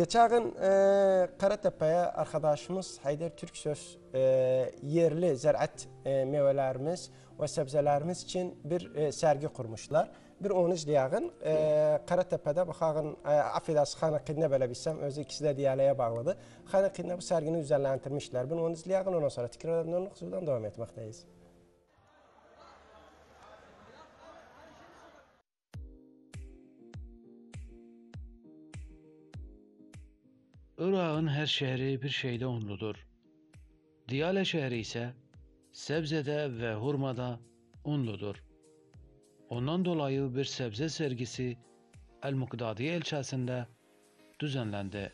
Geçen gün e, Karatepe'ye arkadaşımız Haydar Türksöz e, yerli ziraat e, meyvelerimiz ve sebzelerimiz için bir e, sergi kurmuşlar. Bir onu izleyen e, Karatepe'de bakağın e, affedersin Xana Kidne böyle bilsem özü ikisi de diyaleye bağlıdır. Xana Kidne bu sergini düzenlendirmişler. Bir onu izleyen ondan sonra tekrardan buradan devam etmekteyiz. Irak'ın her şehri bir şeyle unludur. Diyale şehri ise sebzede ve hurmada unludur. Ondan dolayı bir sebze sergisi El-Mukdadi ilçesinde düzenlendi.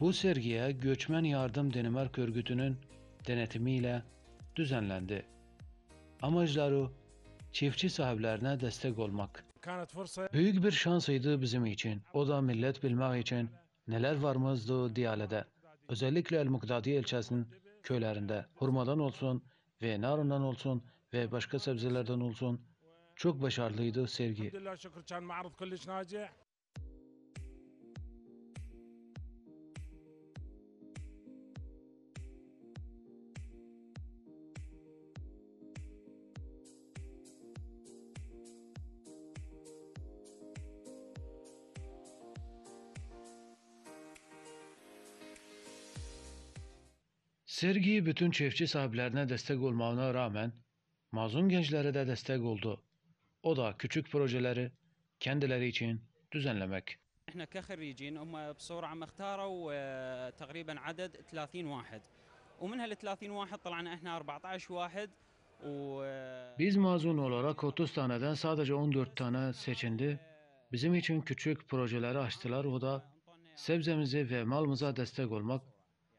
Bu sergiye Göçmen Yardım Danimark Örgütü'nün denetimiyle düzenlendi. Amacları çiftçi sahiplerine destek olmak. Büyük bir şansıydı bizim için. O da millet bilmek için neler varmızdı Diyale'de. Özellikle El Muktadiye ilçesinin köylerinde hurmadan olsun ve narından olsun ve başka sebzelerden olsun çok başarılıydı sergi. Sergi bütün çiftçi sahiplerine destek olmağına rağmen mazlum gençlere de destek oldu. O da küçük projeleri kendileri için düzenlemek. احنا كخريجين هم بصورة عامة اختاروا آه، تقريبا عدد 30 واحد ومن هال 30 واحد طلعنا احنا 14 واحد و آه، Biz mazun olarak 30 taneden sadece 14 tane seçildi. Bizim için küçük projeleri açtılar. O da sebzemize ve malımıza destek olmak.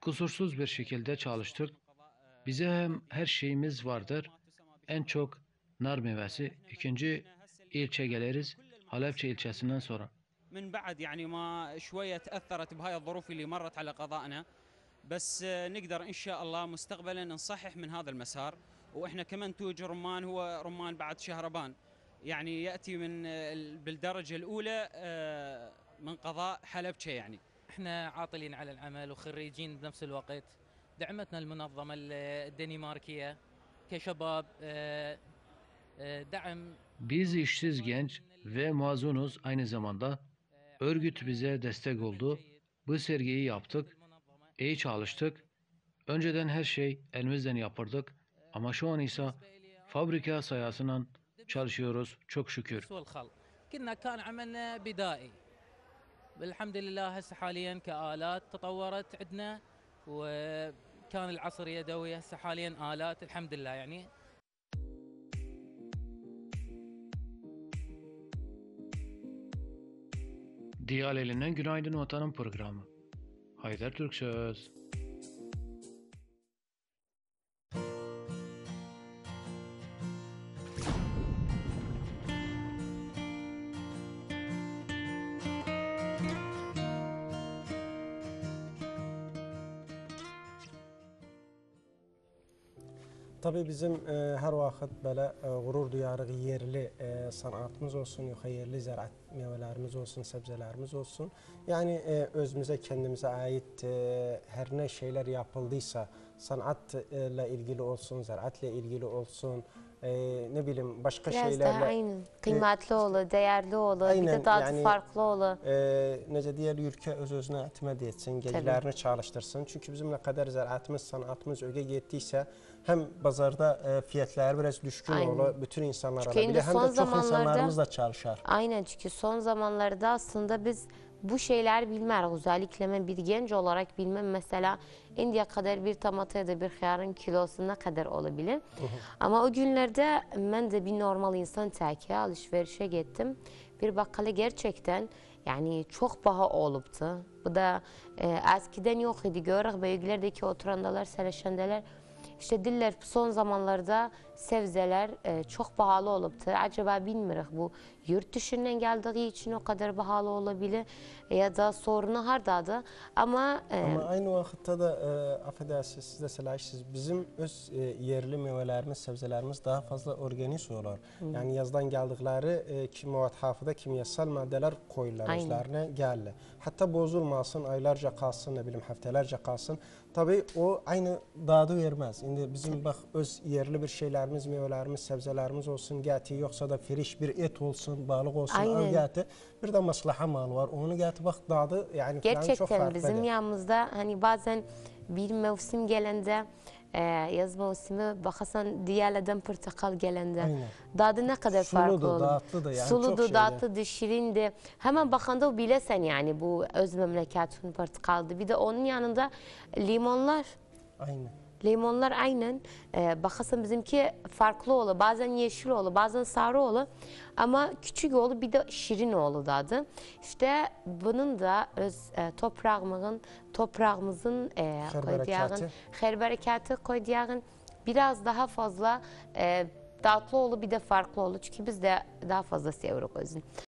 Kusursuz bir şekilde çalıştık. Bize hem her şeyimiz vardır. En çok nar meyvesi. İkinci ilçe geliriz. Halepçe ilçesinden sonra. من بعد يعني ما شوية تأثرت بهاي الظروف اللي مرت على قضائنا بس نقدر إن شاء الله مستقبلا نصحح من هذا المسار وإحنا كمنتوج رمان هو رمان بعد شهربان يعني يأتي من ال- بالدرجة الأولى آه، من قضاء حلبشة يعني احنا عاطلين على العمل وخريجين بنفس الوقت دعمتنا المنظمة ال- الدنماركية كشباب آه، آه، دعم Biz işsiz genç ve mazunuz aynı zamanda. Örgüt bize destek oldu. Bu sergiyi yaptık. İyi çalıştık. Önceden her şey elimizden yapırdık. Ama şu an ise fabrika sayısıyla çalışıyoruz çok şükür. والخل كنا كان عملنا بدائي الحمد لله هسه حاليا كآلات تطورت عندنا وكان العصر يدوي هسه حاليا آلات الحمد لله يعني Diyaleli'nin Günaydın Vatanım programı. Haydar Türksöz. Tabii bizim e, her vakit böyle e, gurur duyarıq yerli e, sanatımız olsun, yoxsa yerli ziraat meyvelerimiz olsun, sebzelerimiz olsun. Yani e, özümüze, kendimize ait e, her ne şeyler yapıldıysa, sanatla ilgili olsun, ziraatla ilgili olsun, e, ne bileyim başka Biraz şeylerle... daha aynen. Kıymetli oğlu, değerli oğlu, bir Aynen, de daha yani- farklı oğlu. e, necə deyər, ülkə öz-özünə etiməd etsin, gecələrini çalışdırsın. Çünki bizim nə qədər zəraətimiz, sənətimiz ögə getdiksə, həm bazarda e, fiyatları biraz düşkün Aynen. olur bütün insanlara. Çünkü də həm də çox insanlarımız da çalışar. Aynen çünkü son zamanlarda aslında biz bu şeyler bilmiyoruz. Özellikle ben bir genç olarak bilmem mesela Indiye kadar bir tomata ya da bir hıyarın kilosu ne kadar olabilir. Ama o günlerde ben de bir normal insan teki alışverişe gittim. Bir bakkala gerçekten yani çok paha oluptu. Bu da e, eskiden yok idi. Görürük büyüklerdeki oturandalar, seleşendeler İşte diller son zamanlarda sebzeler e, çok pahalı oluptu. Acaba bilmiyoruz bu yurt dışından geldiği için o kadar pahalı olabilir ya da sorunu hardadı. Ama, e, Ama aynı vakitte de e, affedersiniz siz de söylersiniz bizim öz e, yerli meyvelerimiz, sebzelerimiz daha fazla organik olur. Yani yazdan geldikleri e, kim hafıda kimyasal maddeler koyuyorlar Aynen. özlerine geldi. Hatta bozulmasın, aylarca kalsın, ne bileyim haftalarca kalsın. Tabii o aynı dadı vermez. Şimdi bizim bak öz yerli bir şeylerimiz, meyvelerimiz, sebzelerimiz olsun, gati yoksa da friş bir et olsun, balık olsun, Aynen. o gati. Bir de maslaha mal var. Onu gati bak dadı yani çok Gerçekten bizim yanımızda hani bazen bir mevsim gelende e, yaz mevsimi bakasan diğerlerden portakal gelende Aynen. dadı ne kadar Suludu, farklı olur. dağıtlı da yani Suludu, çok şeyde. dağıtlı, şirindi. Hemen bakanda o bilesen yani bu öz memleketin portakaldı. Bir de onun yanında limonlar. Aynen. Limonlar aynen. E, bakasan bizimki farklı olur. Bazen yeşil olur, bazen sarı olur. Ama küçük oğlu bir de şirin oğlu da adı. İşte bunun da öz e, toprağımızın, toprağımızın e, berekatı. her berekatı koyduğun biraz daha fazla e, tatlı olur bir de farklı olur. Çünkü biz de daha fazla seviyoruz özün.